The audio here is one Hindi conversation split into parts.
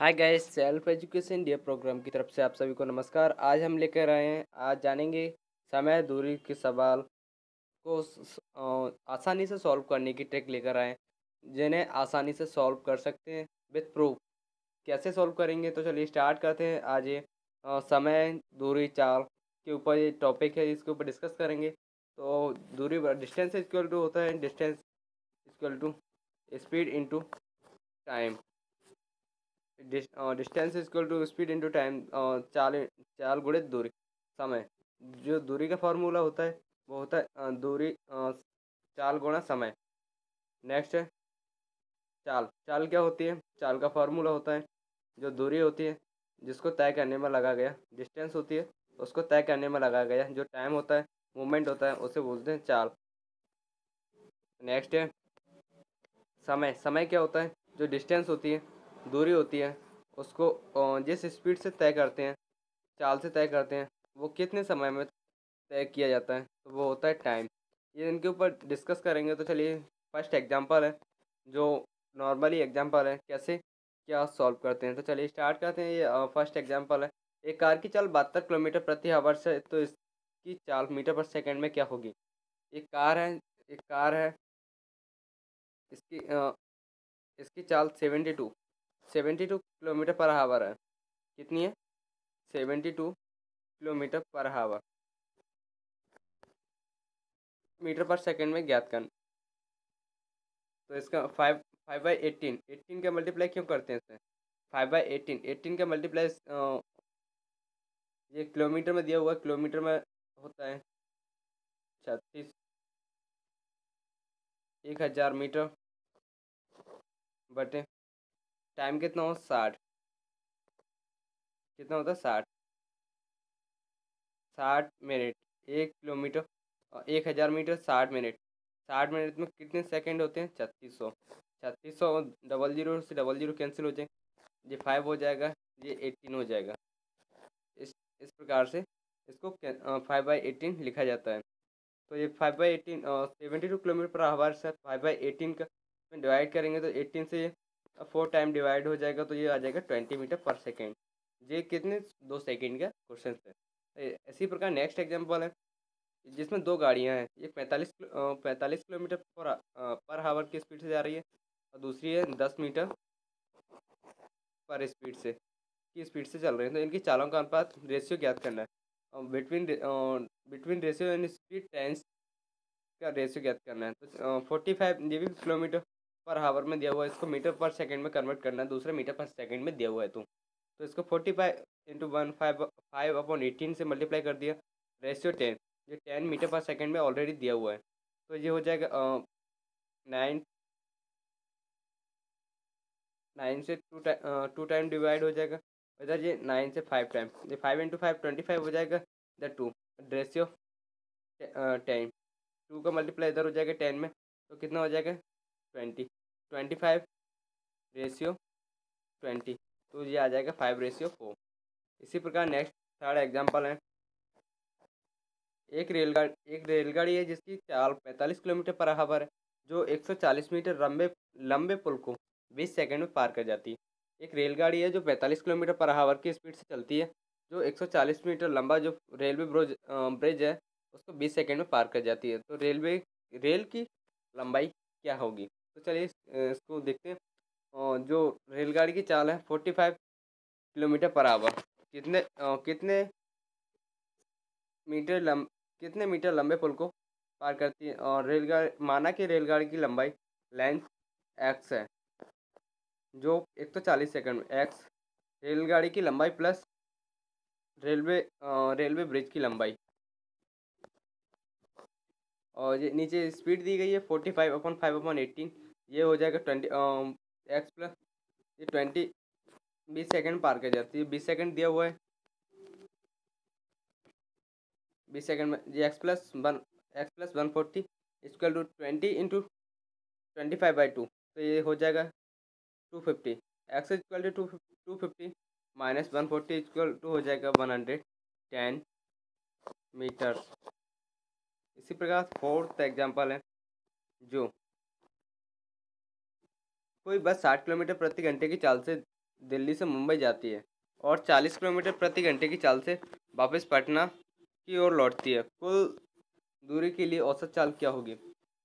Hi guys self education India program की तरफ़ से आप सभी को नमस्कार। आज हम लेकर आए हैं, आज जानेंगे समय, दूरी के सवाल को आसानी से सॉल्व करने की ट्रिक लेकर आए जिन्हें आसानी से सॉल्व कर सकते हैं विथ प्रूफ कैसे सॉल्व करेंगे? तो चलिए स्टार्ट करते हैं। आज ये समय, दूरी, चाल के ऊपर ये टॉपिक है, इसके ऊपर डिस्कस करेंगे। तो दूरी डिस्टेंस इक्वल टू होता है distance equal to speed into time distance equal to speed into time चाल चाल गुणित दूरी, समय। जो दूरी का फॉर्मूला होता है, वो होता है दूरी चाल गुणा समय। नेक्स्ट है, चाल। चाल क्या होती है? चाल का फॉर्मूला होता है, जो दूरी होती है, जिसको तय करने में लगा गया। डिस्टेंस होती है, उसको तय करने में लगा गया। जो टाइम होता है मूवमेंट होता है, उसे बोलते हैं चाल। नेक्स्ट है, समय। समय क्या होता है? जो डिस्टेंस होती है दूरी होती है उसको जिस स्पीड से तय करते हैं चाल से तय करते हैं वो कितने समय में तय किया जाता है तो वो होता है टाइम ये इनके ऊपर डिस्कस करेंगे तो चलिए फ़र्स्ट एग्जांपल है जो नॉर्मली एग्जांपल है कैसे क्या सॉल्व करते हैं। तो चलिए स्टार्ट करते हैं ये फ़र्स्ट एग्जांपल है। एक कार की चाल बहत्तर किलोमीटर प्रति आवर से तो इसकी चाल मीटर पर सेकंड में क्या होगी? एक कार है एक कार है इसकी आ, इसकी चाल seventy two. Seventy two kilometre per hour है। कितनी है? Seventy two kilometre per hour. Metre per second में ज्ञात करना। तो इसका five five by eighteen eighteen का मल्टीप्लाई क्यों करते हैं इसे? फाइव बाई एटीन एटीन का मल्टीप्लाई ये किलोमीटर में दिया हुआ किलोमीटर में होता है। छत्तीस। एक हज़ार मीटर बटे टाइम कितना हो साठ। कितना होता? है साठ। साठ मिनट। एक किलोमीटर एक हज़ार मीटर साठ मिनट। साठ मिनट में कितने सेकंड होते हैं? छत्तीस सौ। छत्तीस सौ डबल ज़ीरो से डबल ज़ीरो कैंसिल हो जाए ये फाइव हो जाएगा, ये एटीन हो जाएगा। इस इस प्रकार से इसको फाइव बाई एटीन लिखा जाता है। तो ये five by eighteen seventy two kilometre per hour से फाइव बाई एटीन का डिवाइड करेंगे तो एटीन से फोर टाइम डिवाइड हो जाएगा तो ये आ जाएगा ट्वेंटी मीटर पर सेकेंड ये कितने? दो सेकेंड का क्वेश्चन है। इसी प्रकार नेक्स्ट एग्ज़ाम्पल है। जिसमें दो गाड़ियाँ हैं। एक पैंतालीस पैंतालीस किलोमीटर पर पर हावर की स्पीड से जा रही है। और दूसरी है दस मीटर पर स्पीड से, की स्पीड से चल रही है। तो इनकी चालों का अनुपात रेशियो ज्ञात करना है। Between between ratio and speed tens का रेशियो ज्ञात करना है। तो फोर्टी फाइव ये भी किलोमीटर पर हावर में दिया हुआ है, इसको मीटर पर सेकंड में कन्वर्ट करना है, दूसरे मीटर पर सेकंड में दिया हुआ है तो। तो इसको forty five into one five five upon eighteen से मल्टीप्लाई कर दिया। रेशियो टेन ये टेन मीटर पर सेकंड में ऑलरेडी दिया हुआ है। तो ये हो जाएगा नाइन नाइन से two time two time divide हो जाएगा। इधर ये नाइन से फाइव टाइम ये five into five twenty five हो जाएगा, इधर टू रेशियो टेन टू का मल्टीप्लाई इधर हो जाएगा टेन में तो कितना हो जाएगा? Twenty twenty five ratio twenty तो ये आ जाएगा फाइव रेशियो फोर। इसी प्रकार नेक्स्ट थर्ड एग्जांपल है। एक रेलगाड़ी एक रेलगाड़ी है जिसकी चाल पैंतालीस किलोमीटर पर आवर है, जो 140 मीटर लंबे लंबे पुल को 20 सेकंड में पार कर जाती है। एक रेलगाड़ी है जो 45 किलोमीटर पर आवर की स्पीड से चलती है, जो 140 मीटर लंबा जो रेलवे ब्रोज ब्रिज है, उसको 20 सेकंड में पार कर जाती है। तो रेलवे, रेल की लंबाई क्या होगी? तो चलिए इसको देखते हैं। जो रेलगाड़ी की चाल है forty five kilometre per hour कितने कितने मीटर लम, कितने मीटर लंबे पुल को पार करती है? और रेलगाड़ी, माना कि रेलगाड़ी की लंबाई लेंथ एक्स है, जो एक तो चालीस सेकेंड में। एक्स रेलगाड़ी की लंबाई प्लस रेलवे रेलवे ब्रिज की लंबाई। और ये नीचे स्पीड दी गई है forty five upon five upon eighteen ये हो जाएगा ट्वेंटी एक्स प्लस ये ट्वेंटी, बीस सेकंड पार कर जाती है। बीस सेकंड दिया हुआ है। बीस सेकंड में, ये x plus one x plus one forty equal to twenty into twenty five by two तो ये हो जाएगा two fifty x equal to two fifty minus one forty equal to हो जाएगा वन हंड्रेड टेन मीटर इसी प्रकार फोर्थ एग्ज़ाम्पल है, जो कोई बस साठ किलोमीटर प्रति घंटे की चाल से दिल्ली से मुंबई जाती है और चालीस किलोमीटर प्रति घंटे की चाल से वापस पटना की ओर लौटती है। कुल दूरी के लिए औसत चाल क्या होगी?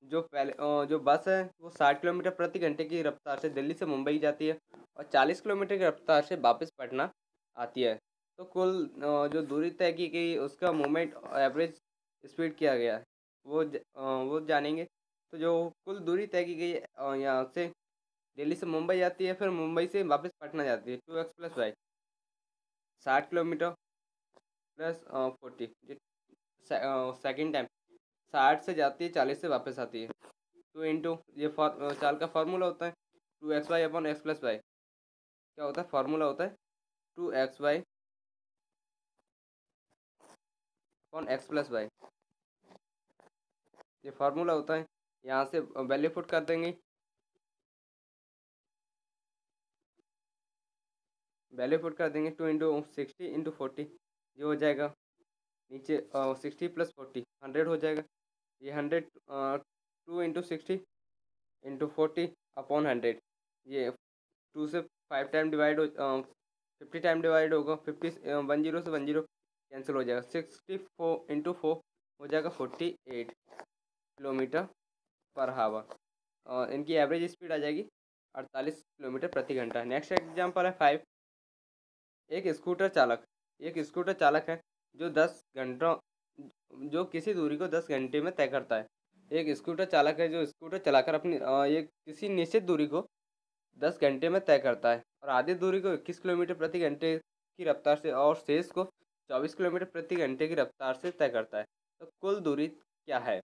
जो पहले जो बस है, वो साठ किलोमीटर प्रति घंटे की रफ्तार से दिल्ली से मुंबई जाती है और चालीस किलोमीटर की रफ्तार से वापस पटना आती है। तो कुल जो दूरी तय की गई, उसका मूवमेंट एवरेज स्पीड किया गया है। वो वो जानेंगे। तो जो कुल दूरी तय की गई यहाँ से दिल्ली से मुंबई जाती है, फिर मुंबई से वापस पटना जाती है। Two x plus y. साठ kilometre plus forty. Second time साठ से जाती है, चालीस से वापस आती है। टू इंटू ये चाल का फार्मूला होता है। Two x y upon x plus y. क्या होता है? फार्मूला होता है। Two x y upon x plus y. ये फार्मूला होता है। यहाँ से वैल्यू पुट कर देंगे। वैल्यू पुट कर देंगे two into sixty into forty ये हो जाएगा। नीचे सिक्सटी प्लस फोर्टी हंड्रेड हो जाएगा। ये hundred two into sixty into forty upon hundred ये टू से फाइव टाइम डिवाइड हो फिफ्टी टाइम डिवाइड होगा फिफ्टी वन ज़ीरो से वन ज़ीरो कैंसिल हो जाएगा। सिक्सटी फोर इंटू फोर हो जाएगा forty eight kilometre per hour इनकी एवरेज स्पीड आ जाएगी अड़तालीस किलोमीटर प्रति घंटा। नेक्स्ट एग्ज़ाम्पल है फाइव एक स्कूटर चालक, एक स्कूटर चालक है, जो दस घंटों, जो किसी दूरी को दस घंटे में तय करता है। एक स्कूटर चालक है, जो स्कूटर चलाकर अपनी एक किसी निश्चित दूरी को दस घंटे में तय करता है और आधी दूरी को इक्कीस किलोमीटर प्रति घंटे की रफ्तार से और शेष को चौबीस किलोमीटर प्रति घंटे की रफ्तार से तय करता है। तो कुल दूरी क्या है?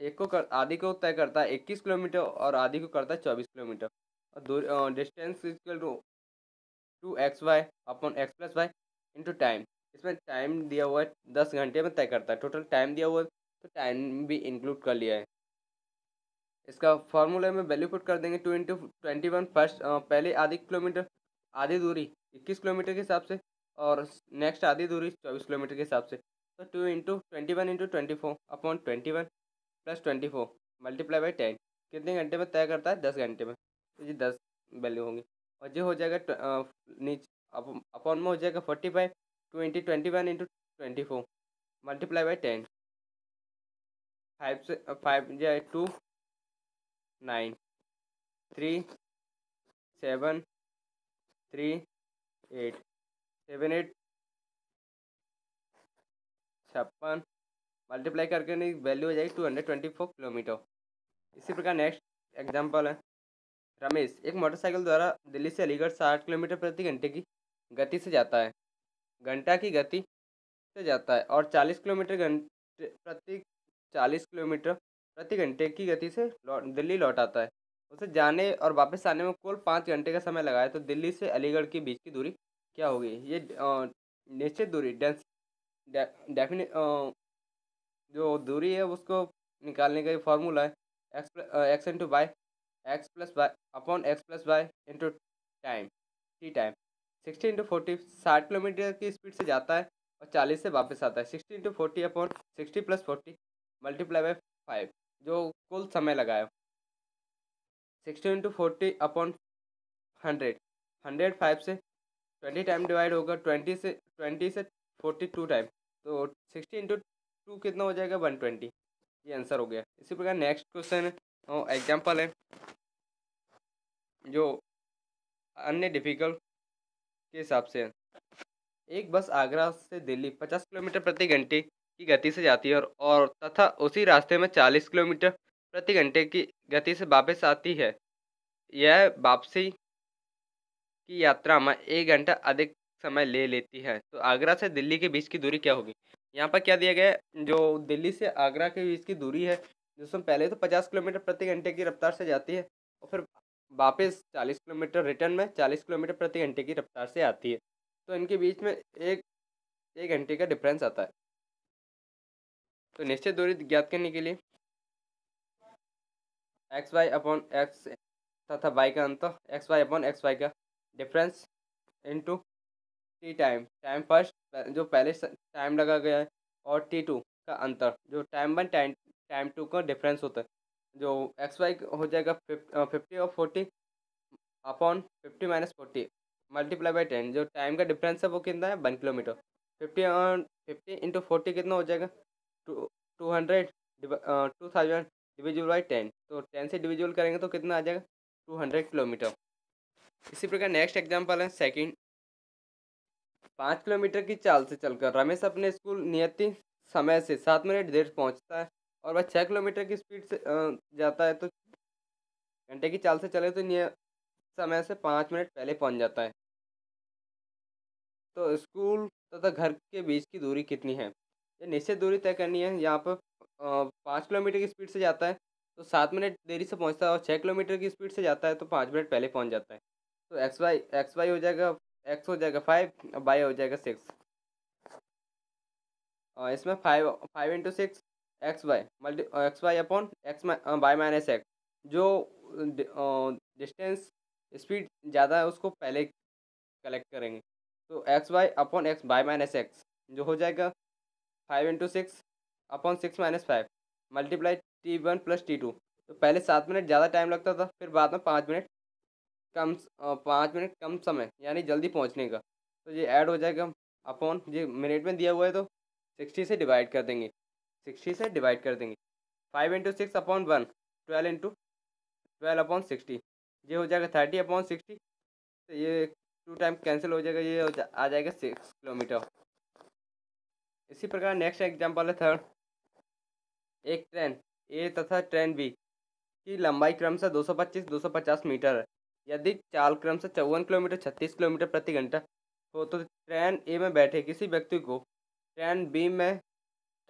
एक को कर, आधी को तय करता है इक्कीस किलोमीटर और आधी को करता है चौबीस किलोमीटर। और दूरी distance two two x y upon x plus y into time. इसमें टाइम दिया हुआ है, दस घंटे में तय करता है। टोटल टाइम दिया हुआ है तो टाइम भी इंक्लूड कर लिया है। इसका फार्मूला में वैल्यू पुट कर देंगे two into twenty one first पहले आधी किलोमीटर, आधी दूरी, इक्कीस किलोमीटर के हिसाब से, और नेक्स्ट आधी दूरी, चौबीस किलोमीटर के हिसाब से। तो two into twenty one into twenty four upon twenty one plus twenty four multiply by ten कितने घंटे में तय करता है? दस घंटे में। तो ये दस वैल्यू होंगी। और जो हो जाएगा नीचे अपॉन में हो जाएगा forty five twenty twenty one into twenty four multiply by ten five से फाइव जो two nine three seven three eight seven eight छप्पन मल्टीप्लाई करके वैल्यू हो जाएगी two hundred twenty four kilometre. इसी प्रकार नेक्स्ट एग्जांपल है। रमेश, एक मोटरसाइकिल द्वारा दिल्ली से अलीगढ़ साठ किलोमीटर प्रति घंटे की गति से जाता है। घंटा की गति से जाता है और चालीस किलोमीटर घंटे प्रति, चालीस किलोमीटर प्रति घंटे की गति से लौट, दिल्ली लौट आता है। उसे जाने और वापस आने में कुल पाँच घंटे का समय लगा है तो दिल्ली से अलीगढ़ के बीच की दूरी क्या होगी? ये निश्चित दूरी, डेंस डेफिनेट जो दूरी है, उसको निकालने का ये फॉर्मूला है, x x into y x plus y upon x plus y into time t time sixty into forty साठ किलोमीटर की स्पीड से जाता है और चालीस से वापस आता है। Sixty into forty upon sixty plus forty multiply by five जो कुल समय लगाया sixty into forty upon hundred hundred five से ट्वेंटी टाइम डिवाइड होगा ट्वेंटी से ट्वेंटी से फोर्टी टू टाइम तो सिक्सटी इंटू टू कितना हो जाएगा वन ट्वेंटी ये आंसर हो गया। इसी प्रकार नेक्स्ट क्वेश्चन है एग्ज़ाम्पल है। जो अन्य डिफ़िकल्ट के हिसाब से एक बस आगरा से दिल्ली पचास किलोमीटर प्रति घंटे की गति से जाती है और, और तथा उसी रास्ते में चालीस किलोमीटर प्रति घंटे की गति से वापस आती है। यह वापसी की यात्रा में एक घंटा अधिक समय ले लेती है। तो आगरा से दिल्ली के बीच की दूरी क्या होगी? यहाँ पर क्या दिया गया है? जो दिल्ली से आगरा के बीच की दूरी है जिसमें पहले तो पचास किलोमीटर प्रति घंटे की रफ्तार से जाती है और फिर वापस चालीस किलोमीटर रिटर्न में चालीस किलोमीटर प्रति घंटे की रफ्तार से आती है। तो इनके बीच में एक एक घंटे का डिफरेंस आता है। तो निश्चित दूरी ज्ञात करने के लिए एक्स वाई अपॉन एक्स तथा वाई का अंतर x y upon x y का difference into t time time first जो पहले टाइम लगा गया है, और टी टू का अंतर, जो time one time time two का डिफरेंस होता है। जो एक्स वाई हो जाएगा फिफ्टी और forty upon fifty minus forty multiply by ten जो टाइम का डिफरेंस है वो कितना है? One kilometre fifty fifty into forty कितना हो जाएगा? टू हंड्रेड टू थाउज़ेंड डिविजुअल बाई टेन तो टेन से डिविजुअल करेंगे तो कितना आ जाएगा? टू हंड्रेड किलोमीटर इसी प्रकार नेक्स्ट एग्ज़ाम्पल है सेकेंड पाँच किलोमीटर की चाल से चलकर रमेश अपने स्कूल नियति समय से सात मिनट देर पहुँचता है। और वह छः किलोमीटर की स्पीड से जाता है तो घंटे की चाल से चले तो नियत समय से पाँच मिनट पहले पहुँच जाता है। तो स्कूल तथा घर के बीच की दूरी कितनी है? ये निश्चित दूरी तय करनी है। यहाँ पर पाँच किलोमीटर की स्पीड से जाता है तो सात मिनट देरी से पहुँचता है और छः किलोमीटर की स्पीड से जाता है तो पाँच मिनट पहले पहुँच जाता है। तो एक्स वाई एक्स वाई हो जाएगा, एक्स हो जाएगा फाइव बाई हो जाएगा सिक्स। इसमें five five into six x y multi x y upon x by minus x, जो डिस्टेंस स्पीड ज़्यादा है, उसको पहले कलेक्ट करेंगे। तो x y upon x by minus x, जो हो जाएगा five into six upon six minus five, multiply t one plus t two. तो पहले सात मिनट ज़्यादा टाइम लगता था, फिर बाद में पाँच मिनट कम पाँच मिनट कम समय, यानी जल्दी पहुँचने का। तो ये ऐड हो जाएगा अपॉन, ये मिनट में दिया हुआ है तो सिक्सटी से डिवाइड कर देंगे। सिक्सटी से डिवाइड कर देंगे। Five into six upon one twelve into twelve upon sixty ये हो जाएगा थर्टी अपॉन सिक्सटी तो ये टू टाइम कैंसिल हो जाएगा ये हो जा, आ जाएगा सिक्स किलोमीटर इसी प्रकार नेक्स्ट एग्ज़ाम्पल है थर्ड एक ट्रेन ए तथा ट्रेन बी की लंबाई क्रम क्रमशः 225 250 मीटर है। यदि चाल से चौवन किलोमीटर छत्तीस किलोमीटर प्रति घंटा हो तो ट्रेन ए में बैठे किसी व्यक्ति को ट्रेन बी में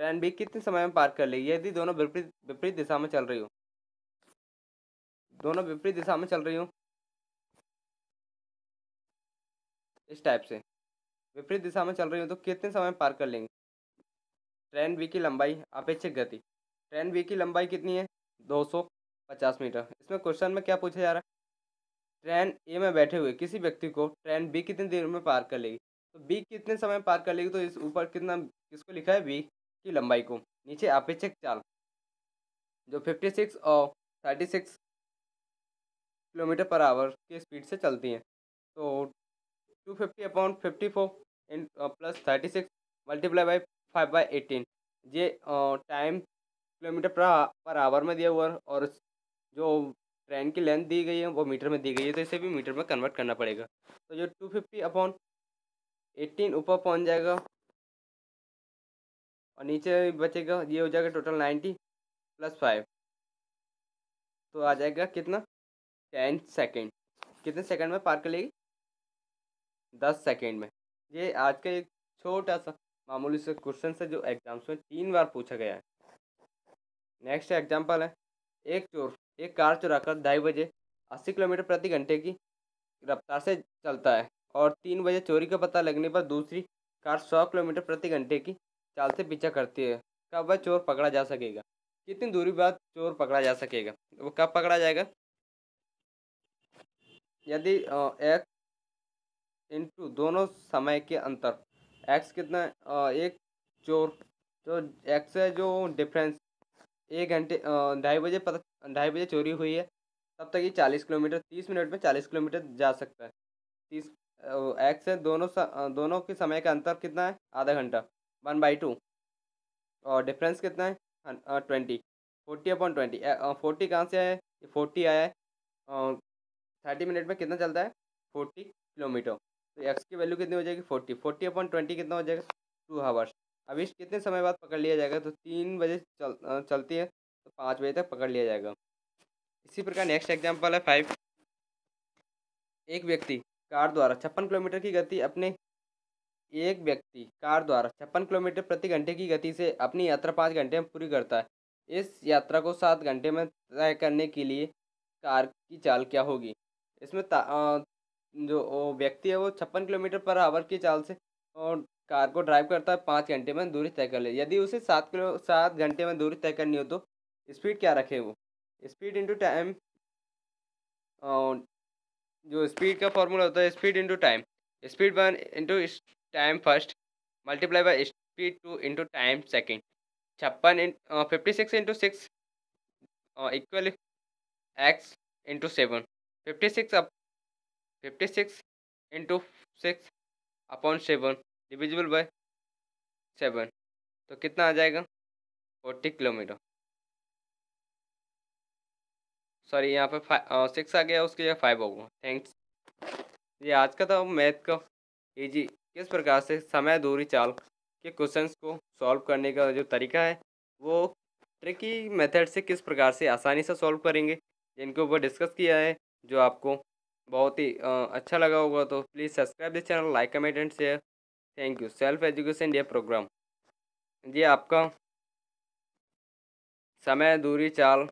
ट्रेन बी कितने समय में पार कर लेगी? यदि दोनों विपरीत विपरीत दिशा में चल रही हो। दोनों विपरीत दिशा में चल रही हो। इस टाइप से। विपरीत दिशा में चल रही हो तो कितने समय में पार कर लेंगे? ट्रेन बी की लंबाई, अपेक्षित गति। ट्रेन बी की लंबाई कितनी है? दो सौ पचास मीटर। इसमें क्वेश्चन में क्या पूछा जा रहा है? ट्रेन ए में बैठे हुए किसी व्यक्ति को ट्रेन बी कितनी देर में पार कर लेगी? तो बी कितने समय पार कर लेगी? तो इस ऊपर कितना, किसको लिखा है? बी की लंबाई को। नीचे अपेक्षक चाल। जो फिफ्टी सिक्स और thirty six kilometre per hour की स्पीड से चलती हैं। तो two fifty upon fifty four in plus thirty six multiply by five by eighteen ये time kilometre per per hour में दिया हुआ और जो ट्रेन की लेंथ दी गई है, वो मीटर में दी गई है। तो इसे भी मीटर में कन्वर्ट करना पड़ेगा। तो जो टू फिफ्टी अपॉन एट्टीन ऊपर पहुँच जाएगा और नीचे बचेगा, ये हो जाएगा टोटल नाइन्टी प्लस फाइव तो आ जाएगा कितना? टेन सेकेंड कितने सेकंड में पार कर लेगी दस सेकेंड में। ये आज का एक छोटा सा मामूली से क्वेश्चन है जो एग्ज़ाम्स में तीन बार पूछा गया है। नेक्स्ट एग्ज़ाम्पल है। एक चोर, एक कार चुराकर ढाई बजे अस्सी किलोमीटर प्रति घंटे की रफ्तार से चलता है और तीन बजे चोरी का पता लगने पर दूसरी कार सौ किलोमीटर प्रति घंटे की चाल से पीछा करती है। कब वह चोर पकड़ा जा सकेगा? कितनी दूरी बाद चोर पकड़ा जा सकेगा? वो कब पकड़ा जाएगा? यदि एक्स इंटू दोनों समय के अंतर एक्स कितना एक चोर, जो एक्स है, जो डिफरेंस एक घंटे ढाई बजे पता, ढाई बजे चोरी हुई है, तब तक ये चालीस किलोमीटर, तीस मिनट में चालीस किलोमीटर जा सकता है। तीस एक्स है, दोनों दोनों के समय का अंतर कितना है? आधा घंटा। One by two. और डिफरेंस कितना है? Twenty forty upon twenty forty कहाँ से आया है? फोर्टी आया है। थर्टी मिनट में कितना चलता है? Forty kilometre. तो एक्स की वैल्यू कितनी हो जाएगी? फोर्टी फोर्टी अपॉन ट्वेंटी कितना हो जाएगा? टू आवर्स अब इस कितने समय बाद पकड़ लिया जाएगा? तो तीन बजे चल चलती है। तो पाँच बजे तक पकड़ लिया जाएगा। इसी प्रकार नेक्स्ट एग्ज़ाम्पल है फाइव एक व्यक्ति कार द्वारा छप्पन किलोमीटर की गति अपने एक व्यक्ति कार द्वारा छप्पन किलोमीटर प्रति घंटे की गति से अपनी यात्रा पाँच घंटे में पूरी करता है। इस यात्रा को सात घंटे में तय करने के लिए कार की चाल क्या होगी? इसमें जो व्यक्ति है वो छप्पन किलोमीटर पर आवर की चाल से और कार को ड्राइव करता है पाँच घंटे में दूरी तय कर ले। यदि उसे सात किलो, सात घंटे में दूरी तय करनी हो तो स्पीड क्या रखे वो? स्पीड इंटू टाइम जो स्पीड का फॉर्मूला होता है speed into time. Speed one into time first multiply by speed two into time second छप्पन fifty six into six equal x into seven fifty six अब fifty six into six upon seven divisible by seven तो कितना आ जाएगा? Forty kilometre. सॉरी यहाँ पे फाइव सिक्स आ गया, उसके जगह फाइव होगा। थैंक्स ये आज का था मैथ का. इजी किस प्रकार से समय दूरी चाल के क्वेश्चंस को सॉल्व करने का जो तरीका है, वो ट्रिकी मेथड से किस प्रकार से आसानी से सॉल्व करेंगे, जिनके ऊपर डिस्कस किया है, जो आपको बहुत ही अच्छा लगा होगा तो please subscribe the channel like comment and share thank you self education day programme ये आपका समय दूरी चाल